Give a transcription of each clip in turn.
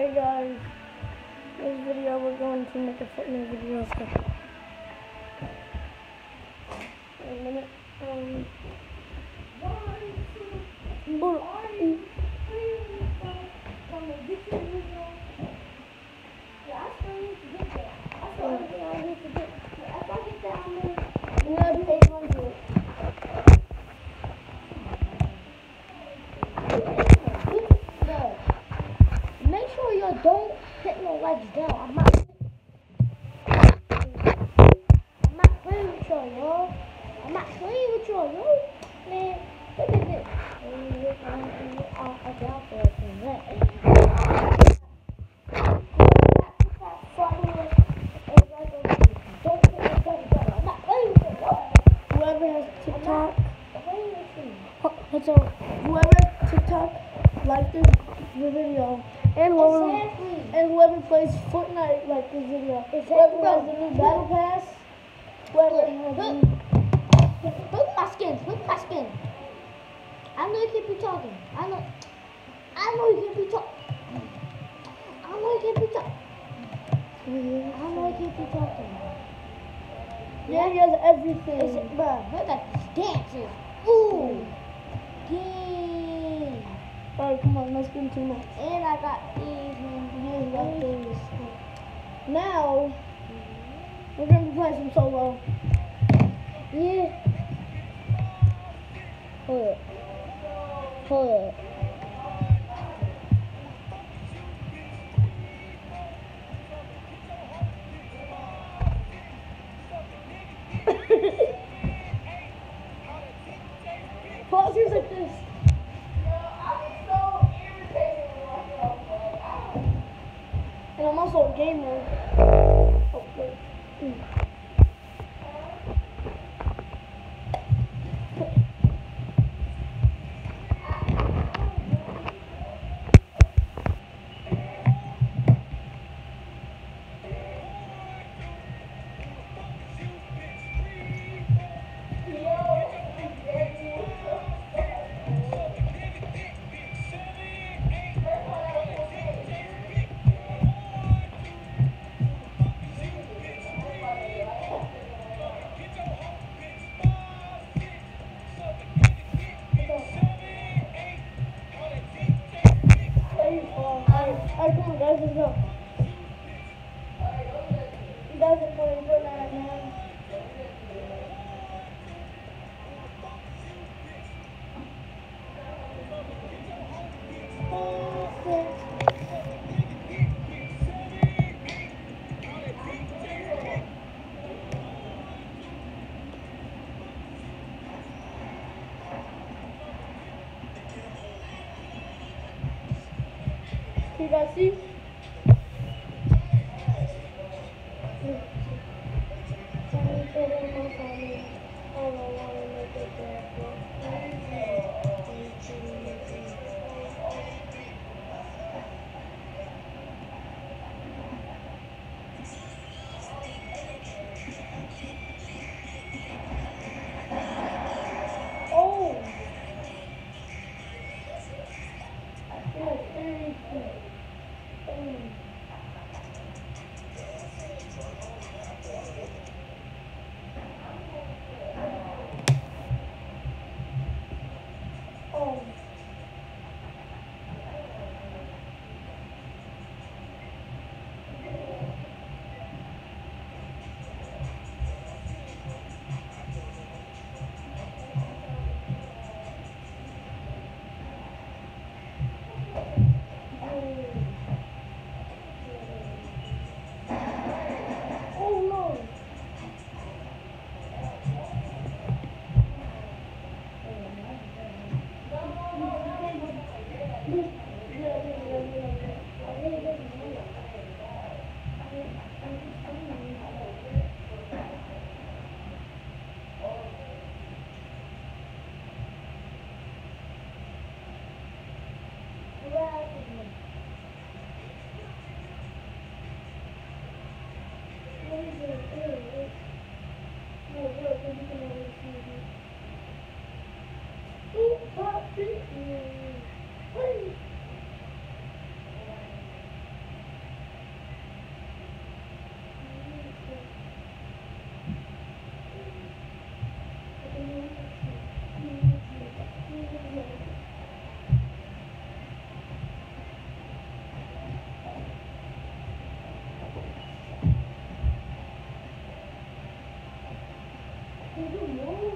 Hey guys, this video we're going to make a Fortnite video. Wait a minute. Um. I'm gonna pay 100. Make sure you don't hit no legs down. I'm not. I'm not playing with y'all, yo. I'm not playing with y'all, yo. Man, look at this. I'll, I'll down for it from that. Don't hit no legs down. I'm not playing with y'all, Whoever has yo. TikTok, I'm playing with you. ho- so whoever has TikTok, like this the video, and whoever Exactly. and whoever plays Fortnite, like this video. Exactly. Whoever has the new battle pass, whoever has the Look. new Look at my skin. Look at my skin. I know you can't be talking. I know. I know you can't be talking. I know you can't be talking. I know you can't be talking. Yeah, he has everything. It's, bruh, look at this dances. Ooh. Dang. Alright, come on, let's get to it. And I got these and got things. Now, we're gonna be playing some solo. Yeah. Hold up. Hold see? Oh,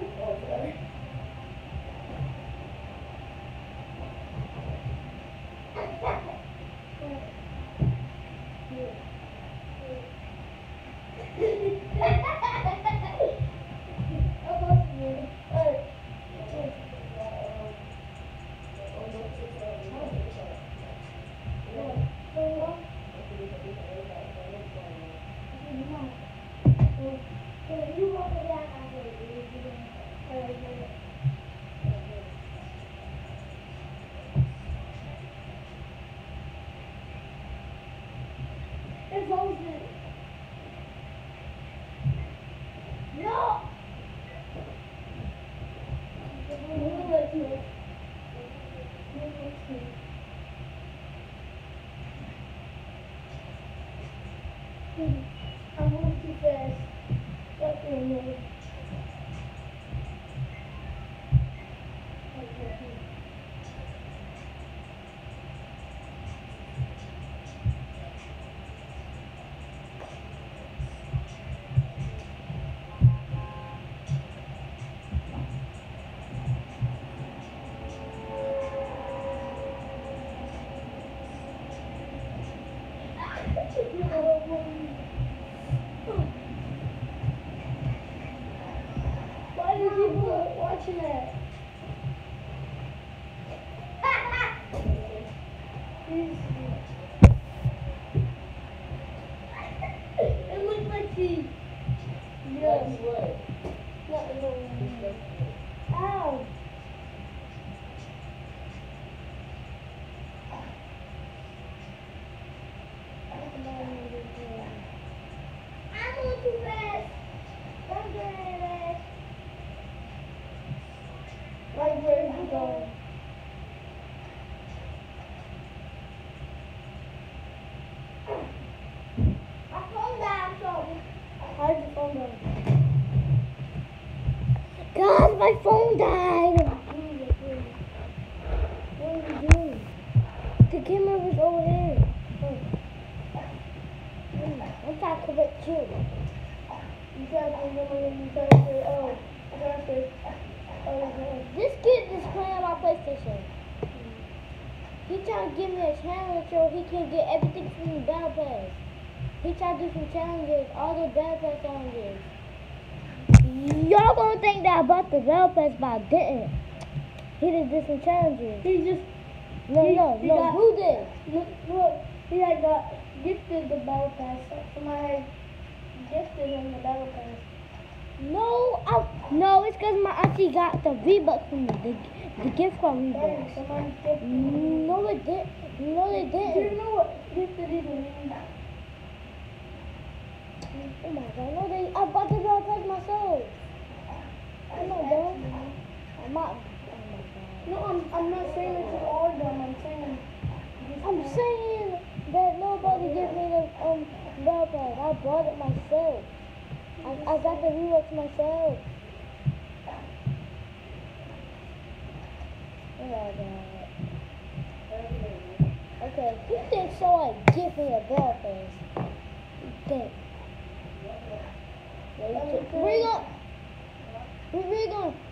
That's camera was over there. I'm trying to correct you. You tried remember you tried say, oh, oh. This kid is playing my PlayStation. He trying to give me a challenge so he can get everything from the battle pass. He tried to do some challenges, all the battle pass challenges. Y'all gonna think that I bought the battle pass, but I didn't. He did some challenges. He just, No, He- no, he no. got- Who did? look, look, he like got gifted the battle pass. Somebody gifted him the battle pass. No, I, no, it's because my auntie got the V-Bucks from me, the, the gift card V-Bucks. somebody gifted him. No, it did. No, they You didn't. know what gifted even means? Oh my god, no, they. I bought the battle pass myself. Oh I'm not dumb. I'm not. No, I'm, I'm not saying it's you are dumb. I'm saying. I'm saying that nobody gave me the um battle pass. I bought it myself. I, I got the V-Bucks myself. Oh. Okay, who thinks so I give me a battle pass? You think? Where you you going? Where you going?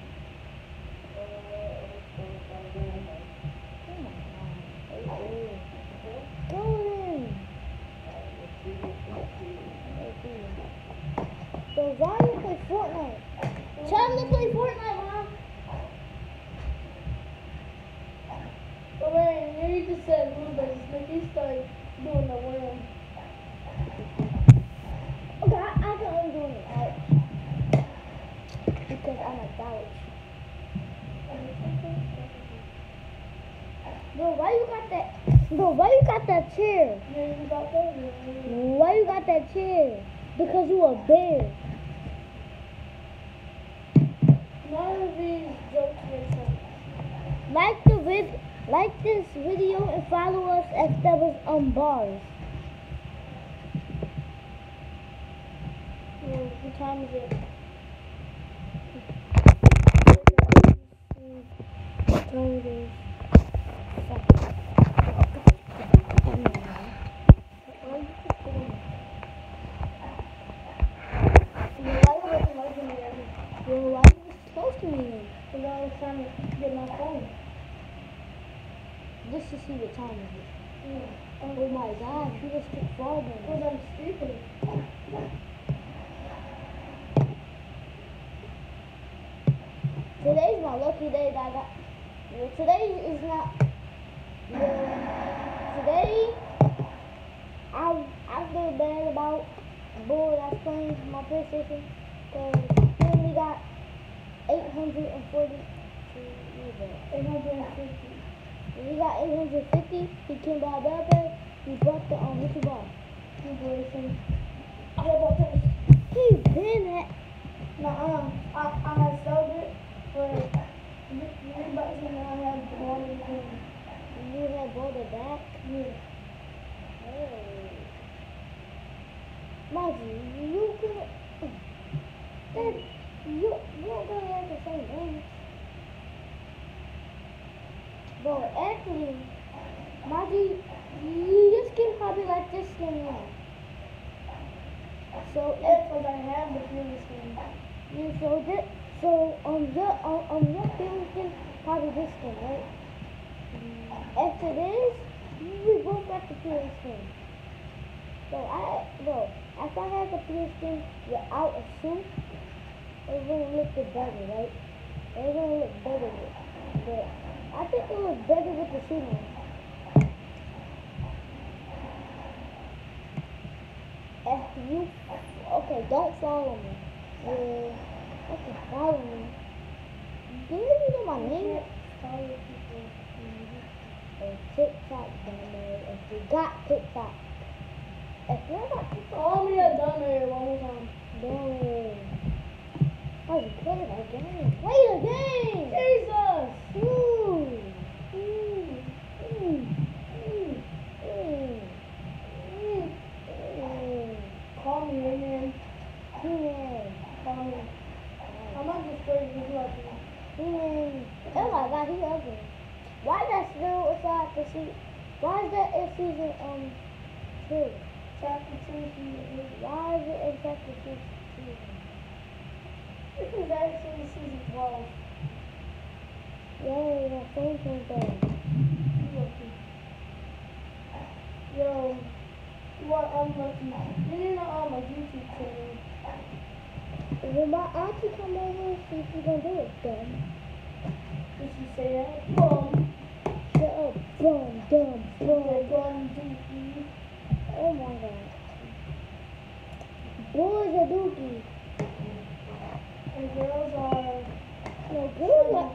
Why do you play Fortnite? Tell him to play Fortnite, Mom. But man, you just said blue but you started doing the worm. Okay, I, I can only do it out. Because I'm a couch. Bro, why you got that? Bro, why you got that chair? Yeah, you got that? Yeah. Why you got that chair? Because you a bear. None of these jokes make sense. Like the vid, like this video and follow us at Stebbers on Bars. What time is it? What time it is? Yeah, why you wasn't liking me then? Well, why you supposed to me? Because I was trying to get my phone. Just to see what time it is. Yeah. Oh my god, he just keep falling. Because I'm stupid. Today's my lucky day that I got. well, Today is not. Yeah, today, I I feel bad about boy that's playing my PlayStation because he only got 840. 850. He got 850. He came by that bad. He brought the um, what's the ball? Congratulations. I about this. He been at. Nuh-uh. I, I had sold it, but everybody said I the in the corner. You had brought it back. Yeah. Oh. Maggie, you could. That you you don't gonna have the same thing. Bro, actually, Maggie, you this skin probably like this skin now. So That's because I have the previous one. you so this so on your on, on your favorite skin probably this skin, right? Mm-hmm. After this, we both got the pure skin. So I, bro, after I have the pure skin without a suit, it gonna look the better, right? It's gonna look better but I think it looks better with the on. After you, okay, don't follow me. Yeah, okay, follow me. Do you know my name? Follow people. or TikTok dumbass if you got TikTok. If you got TikTok, Call me a dumbass one more time. then I was play that game. Play the game. Jesus! Ooh. Mm. Mm. Mm. Mm. Mm. Mm. Call me again. Yeah. Call me. I'm not just crazy. You like me. Mm. Oh my god, he ugly. Why is that still inside the seat? Why is that in season um two? Chapter 2 season Why is it in chapter six season? This is actually season 12. Yay, that same thing there. You lucky. Yo, you on my. When my auntie come over, see she gonna do it then. Did she say that? Boom. Shut up, boom, Boom. boom. Boom. Dookie. Oh my god. Boys are dookie. And girls are. No, girls are,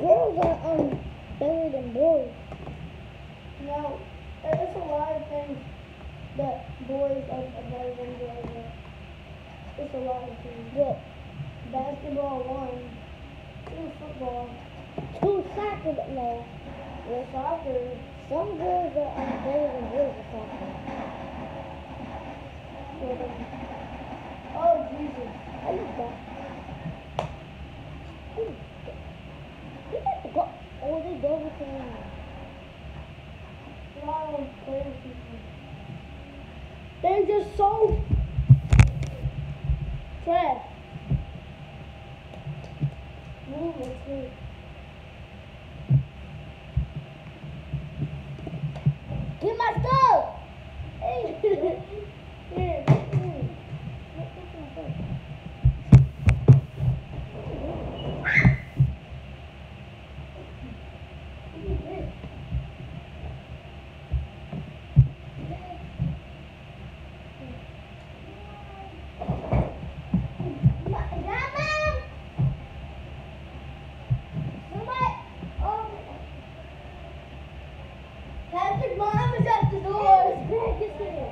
girls are um better than boys. No, it's a lot of things that boys better than girls. It's a lot of things. But Basketball, one. Two, football. two soccer, no. Well, soccer. Some girls are better than boys at soccer. Oh, Jesus. I look that. Oh, they double. A lot of players people. They're just so too. Get my stuff! Hey, here, here. Patrick, mom is at the door. Greg is here.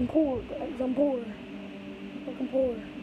I'm poor, guys. I'm poor. I'm poor.